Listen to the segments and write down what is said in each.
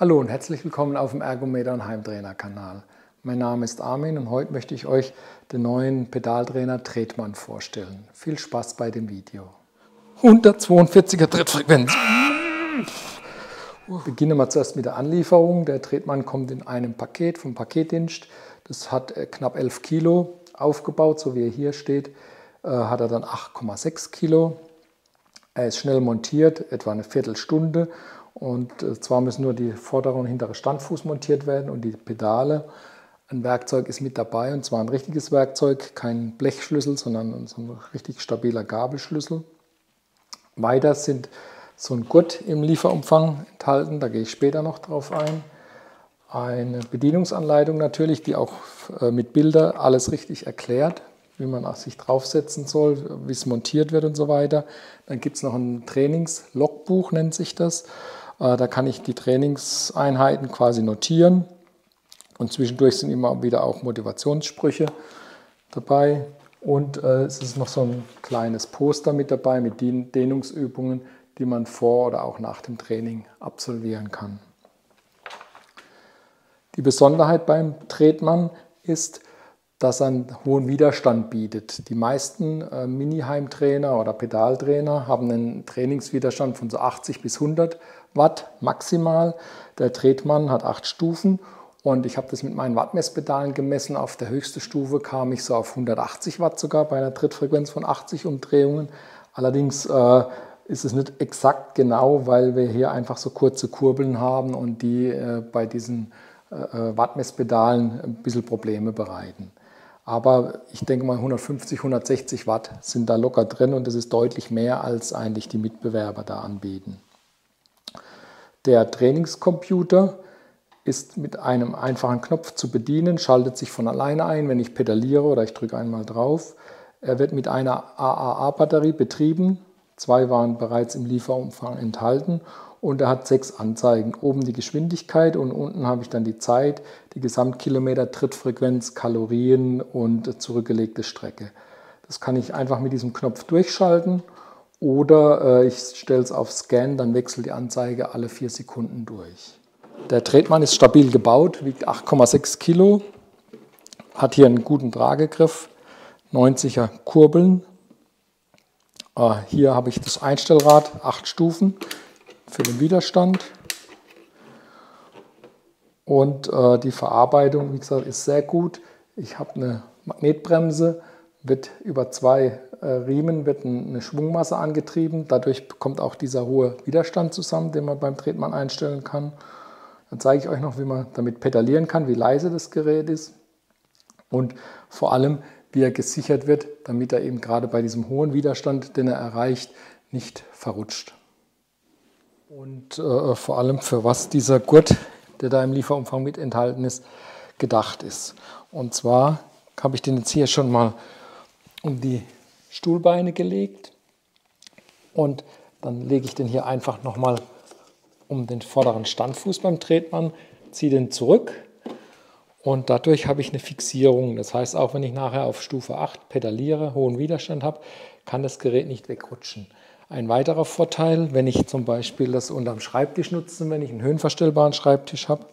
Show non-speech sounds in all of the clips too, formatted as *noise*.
Hallo und herzlich willkommen auf dem Ergometer und Heimtrainer Kanal. Mein Name ist Armin und heute möchte ich euch den neuen Pedaltrainer Tretmann vorstellen. Viel Spaß bei dem Video. 142er Trittfrequenz. Beginnen wir zuerst mit der Anlieferung. Der Tretmann kommt in einem Paket vom Paketdienst. Das hat äh, knapp 11 Kilo aufgebaut, so wie er hier steht. Äh, hat er dann 8,6 Kilo. Er ist schnell montiert, etwa eine Viertelstunde und äh, zwar müssen nur die vordere und hintere Standfuß montiert werden und die Pedale. Ein Werkzeug ist mit dabei und zwar ein richtiges Werkzeug, kein Blechschlüssel, sondern so ein richtig stabiler Gabelschlüssel. Weiter sind so ein Gurt im Lieferumfang enthalten, da gehe ich später noch drauf ein. Eine Bedienungsanleitung natürlich, die auch äh, mit Bildern alles richtig erklärt, wie man sich draufsetzen soll, wie es montiert wird und so weiter. Dann gibt es noch ein Trainingslogbuch, nennt sich das. Äh, da kann ich die Trainingseinheiten quasi notieren. Und zwischendurch sind immer wieder auch Motivationssprüche dabei. Und äh, es ist noch so ein kleines Poster mit dabei mit Dehnungsübungen, die man vor oder auch nach dem Training absolvieren kann. Die Besonderheit beim Tretmann ist, dass er einen hohen Widerstand bietet. Die meisten äh, Mini-Heimtrainer oder Pedaltrainer haben einen Trainingswiderstand von so 80 bis 100 Watt maximal. Der Tretmann hat acht Stufen und ich habe das mit meinen Wattmesspedalen gemessen. Auf der höchsten Stufe kam ich so auf 180 Watt sogar bei einer Trittfrequenz von 80 Umdrehungen. Allerdings äh, ist es nicht exakt genau, weil wir hier einfach so kurze Kurbeln haben und die äh, bei diesen äh, äh Wattmesspedalen ein bisschen Probleme bereiten. Aber ich denke mal 150, 160 Watt sind da locker drin und das ist deutlich mehr, als eigentlich die Mitbewerber da anbieten. Der Trainingscomputer ist mit einem einfachen Knopf zu bedienen, schaltet sich von alleine ein, wenn ich pedaliere oder ich drücke einmal drauf. Er wird mit einer AAA-Batterie betrieben. Zwei waren bereits im Lieferumfang enthalten und er hat sechs Anzeigen. Oben die Geschwindigkeit und unten habe ich dann die Zeit, die Gesamtkilometer, Trittfrequenz, Kalorien und zurückgelegte Strecke. Das kann ich einfach mit diesem Knopf durchschalten oder äh, ich stelle es auf Scan, dann wechselt die Anzeige alle vier Sekunden durch. Der Tretmann ist stabil gebaut, wiegt 8,6 Kilo, hat hier einen guten Tragegriff, 90er Kurbeln. Äh, hier habe ich das Einstellrad, 8 Stufen für den Widerstand. Und äh, die Verarbeitung, wie gesagt, ist sehr gut. Ich habe eine Magnetbremse, wird über zwei äh, Riemen wird eine Schwungmasse angetrieben. Dadurch kommt auch dieser hohe Widerstand zusammen, den man beim Tretmann einstellen kann. Dann zeige ich euch noch, wie man damit pedalieren kann, wie leise das Gerät ist und vor allem, wie er gesichert wird, damit er eben gerade bei diesem hohen Widerstand, den er erreicht, nicht verrutscht. Und äh, vor allem für was dieser Gurt, der da im Lieferumfang mit enthalten ist, gedacht ist. Und zwar habe ich den jetzt hier schon mal um die Stuhlbeine gelegt und dann lege ich den hier einfach nochmal um den vorderen Standfuß beim Tretmann, ziehe den zurück und dadurch habe ich eine Fixierung. Das heißt, auch wenn ich nachher auf Stufe 8 pedaliere, hohen Widerstand habe, kann das Gerät nicht wegrutschen. Ein weiterer Vorteil, wenn ich zum Beispiel das unterm Schreibtisch nutze, wenn ich einen höhenverstellbaren Schreibtisch habe,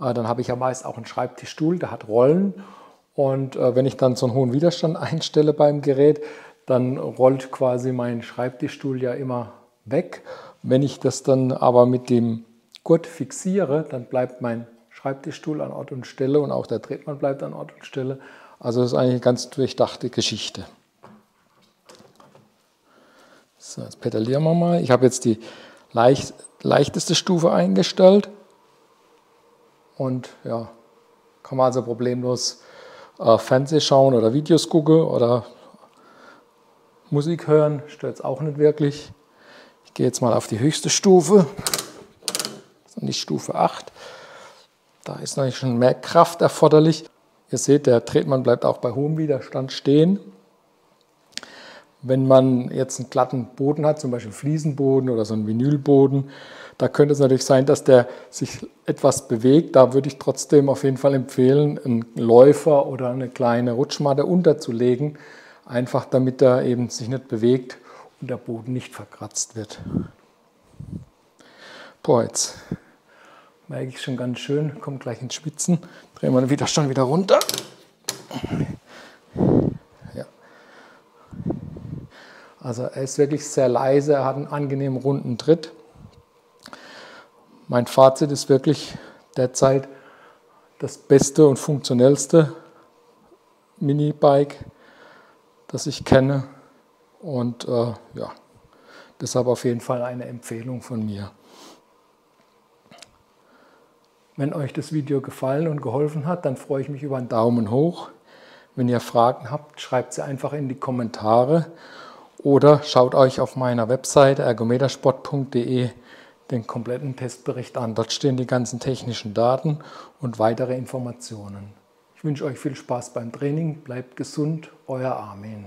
äh, dann habe ich ja meist auch einen Schreibtischstuhl, der hat Rollen und äh, wenn ich dann so einen hohen Widerstand *laughs* einstelle beim Gerät, dann rollt quasi mein Schreibtischstuhl ja immer weg. Wenn ich das dann aber mit dem Gurt fixiere, dann bleibt mein Schreibtischstuhl an Ort und Stelle und auch der Tretmann bleibt an Ort und Stelle. Also das ist eigentlich eine ganz durchdachte Geschichte. So, jetzt pedalieren wir mal. Ich habe jetzt die leicht, leichteste Stufe eingestellt und ja, kann man also problemlos äh, Fernseh schauen oder Videos gucken oder Musik hören, stört es auch nicht wirklich. Ich gehe jetzt mal auf die höchste Stufe, das ist die Stufe 8. Da ist natürlich schon mehr Kraft erforderlich. Ihr seht, der Tretmann bleibt auch bei hohem Widerstand stehen. Wenn man jetzt einen glatten Boden hat, zum Beispiel Fliesenboden oder so einen Vinylboden, da könnte es natürlich sein, dass der sich etwas bewegt. Da würde ich trotzdem auf jeden Fall empfehlen, einen Läufer oder eine kleine Rutschmatte unterzulegen, einfach damit er eben sich nicht bewegt und der Boden nicht verkratzt wird. Boah, jetzt merke ich schon ganz schön, kommt gleich ins Schwitzen. Drehen wir den Widerstand wieder runter. Also er ist wirklich sehr leise, er hat einen angenehmen runden Tritt. Mein Fazit ist wirklich derzeit das beste und funktionellste Minibike, das ich kenne. Und äh, ja, deshalb auf jeden Fall eine Empfehlung von mir. Wenn euch das Video gefallen und geholfen hat, dann freue ich mich über einen Daumen hoch. Wenn ihr Fragen habt, schreibt sie einfach in die Kommentare oder schaut euch auf meiner Webseite ergometersport.de den kompletten Testbericht an. Dort stehen die ganzen technischen Daten und weitere Informationen. Ich wünsche euch viel Spaß beim Training, bleibt gesund, euer Armin.